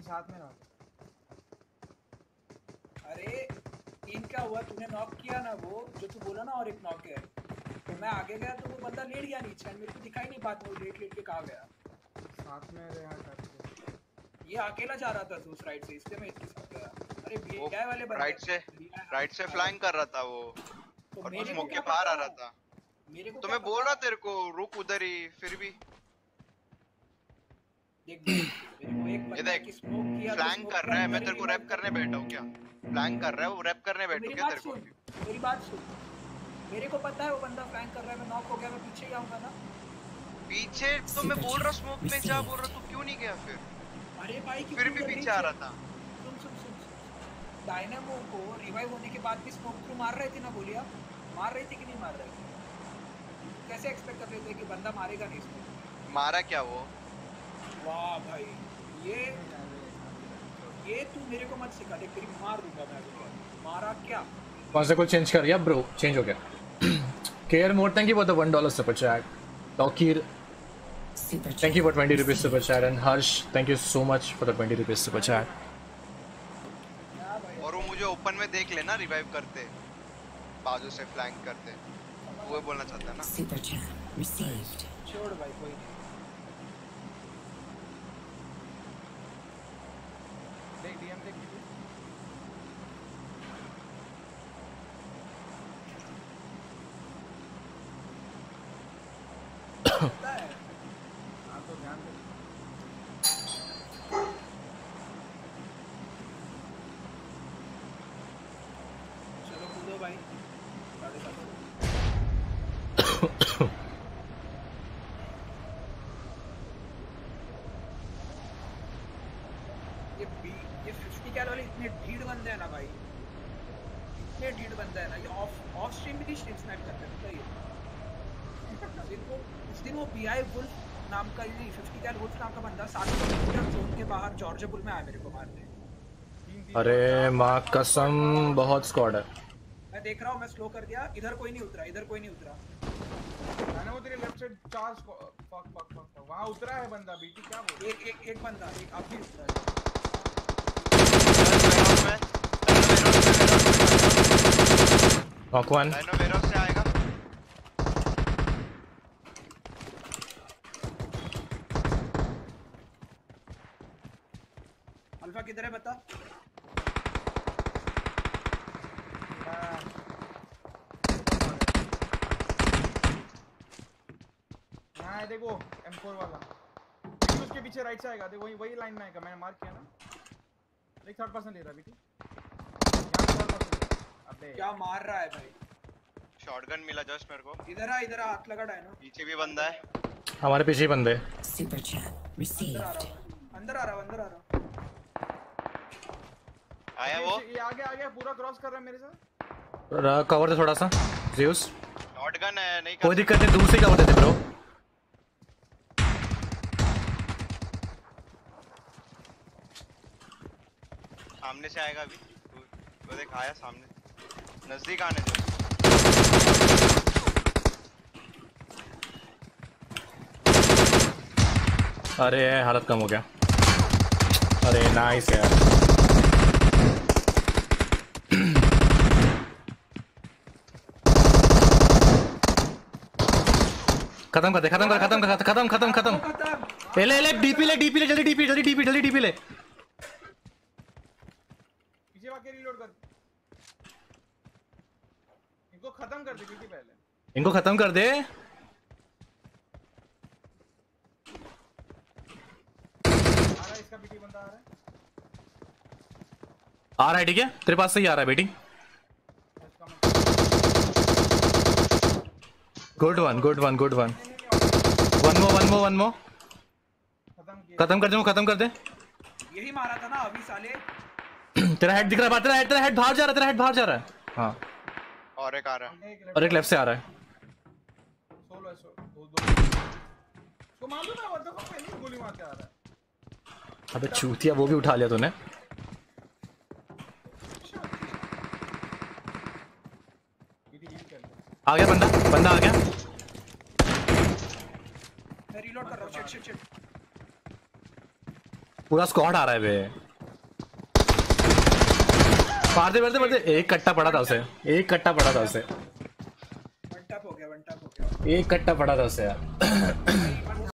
BT साथ में रहो। अरे तीन क्या हुआ तूने नॉक किया ना वो जो तू बोला ना और एक नॉक है। तो मैं आगे गया तो वो बंदा लेट गया नीचे and मेरे को दिखाई नहीं बात वो लेट लेट के कहाँ गया। साथ में रहे यार करके। ये अकेला जा रहा था तो उस राइड से इसलिए मैं इसके साथ गया। अरे बीआई वाले बंदे? राइट से राइट से फ्लाइंग कर रहा था वो। तो और मेरे कुछ को बाहर आ रहा था। मेरे को तो मैं बोल रहा तेरे को रुक उधर ही फिर भी। देख ये देख किया तो फ्लैंक कर रहा है मैं तेरे को रैप करने बैठा हूँ क्या? फ्लैंक कर रहा है वो रैप करने बैठा क्या तेरे को? मेरी बात सुन मेरे को पता है वो बंदा फ्लैंक कर रहा है मैं नॉक हो गया मैं पीछे ही आऊँगा ना। पीछे तो मैं बोल रहा स्मोक में जा बोल रहा तू क्यों नहीं गया फिर? अरे भाई क्यों फिर भी पीछे आ रहा था। सुन सुन सुन सुन डायनामो को रिवाइव होने के बाद भी स्मोक थ्रू मार रहे थे ना बोलिया? मार रही थी कि नहीं मार रहे थे? कैसे एक्सपेक्ट कर रहे थे कि बंदा मारेगा नहीं मारा क्या वो? वाह भाई। ये ये तू मेरे को मत सिखा देख तेरी मार दूँगा मैं मारा क्या? कौन से कुछ चेंज कर? या ब्रो चेंज हो गया। Care more thank you for the one dollar super chat टॉकीर thank you for twenty rupees super chat and Harsh thank you so much for the twenty rupees super chat और वो मुझे open में देख लेना revive करते। बाजू से flank करते। वो बोलना चाहता है ना। Super chat received. छोड़ भाई कोई नहीं देख डीएम देख बीटी पता है हाँ तो ध्यान दे भाई ये बी ये 50 कैल वाले इतने ढीठ बंदे हैं ना भाई। इतने ढीठ बंदे हैं ना, ये ऑफ़ ऑफ़ स्ट्रीम भी स्ट्रीम स्नैप करते हैं ये? उस दिन वो उस दिन वो बीआई वुल्फ नाम का ये 50 कैल वुल्फ नाम का बंदा 700 मीटर जोन के बाहर जॉर्जिया बुल में आया मेरे को मारने। अरे माँ कसम बहुत स्क्वाड है। मैं देख रहा हूँ मैं स्लो कर दिया इधर कोई नहीं उतरा इधर कोई नहीं उतरा। मैंने वो तेरे लेफ़्ट साइड चार फक फक फक वहाँ उतरा है बंदा बीटी क्या बोल एक एक एक बंदा एक अब भी उतरा है। नॉक वन डायनो वेयरहाउस से अल्फ़ा किधर है बता? हाँ। है देखो M4 वाला। उसके पीछे राइट से आएगा। देख वही वही लाइन में आएगा। मैंने मार्क किया ना। देख थर्ड पर्सन ले रहा है बीटी। यहाँ अबे। क्या मार रहा है भाई? शॉटगन मिला जस्ट मेरे को। इधर आ इधर आ हाथ लगा डायनो पीछे भी बंदा है। हमारे पीछे ही बंदे। अंदर आ रहा अंदर आ रहा अंदर आ रहा हूँ। आया वो। ये आगे आ गया पूरा क्रॉस कर रहा है मेरे साथ। कवर दे थोड़ा सा। जियोस शॉटगन है नहीं कोई दिक्कत नहीं दूर से कवर देते ब्रो सामने से आएगा अभी। वो देख आया सामने। नज़दीक आने दो। अरे हालत कम हो गया। अरे नाइस यार। खत्म कर दे खत्म कर खत्म कर खत्म खत्म खत्म ले ले डीपी ले डीपी ले जल्दी डीपी जल्दी डीपी जल्दी डीपी ले। पीछे वाके रीलोड कर। इनको खत्म कर दे बीटी पहले। इनको खत्म कर दे। आ रहा है इसका बीटी बंदा आ रहा है। आ रहा है ठीक है? तेरे पास से ही आ रहा है बेटी इसका मैं good one good one good one one more one more one more खत्म कर दे वो खत्म कर दे। यही मारा था ना अभी साले। तेरा हेड दिख रहा है तेरा हेड तेरा हेड बाहर जा रहा है तेरा हेड बाहर जा रहा है। हाँ। और एक आ रहा है। और एक लेफ़्ट से आ रहा है। सोलो सो दो दो। इसको मार दो ना व्हाट द पहले गोली मारते आ रहा है। अबे चूतिया वो भी उठा लिया तूने बीटी हील कर ले आ गया बंदा बंदा आ गया। मैं रीलोड कर रहा हूँ शिट शिट शिट पूरा स्क्वाड आ रहा है बे। मार दे मार दे मार दे। एक कट्टा पड़ा था उसे। एक कट्टा पड़ा था उसे। वन टैप हो गया वन टैप हो गया। एक कट्टा पड़ा था उसे यार।